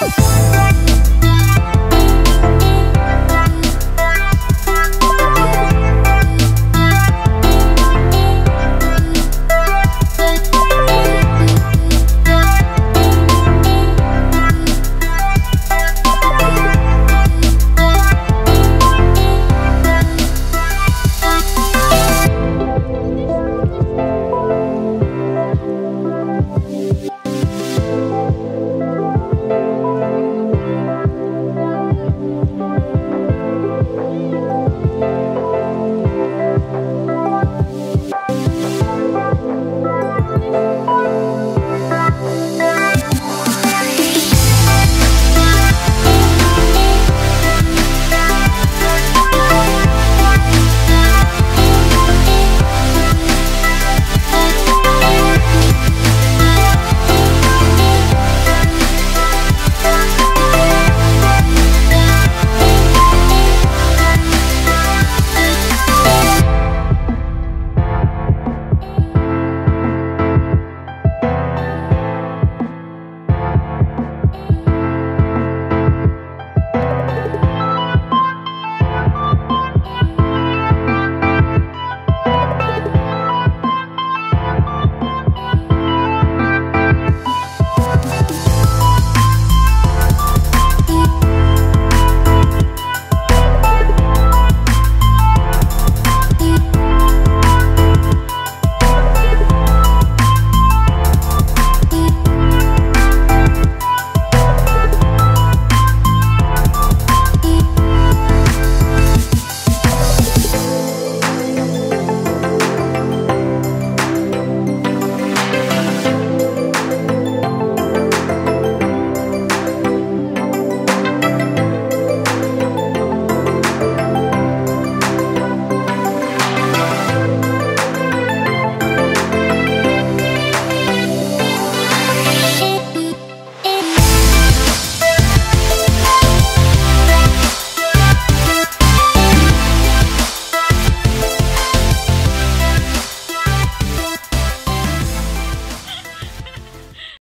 Bye.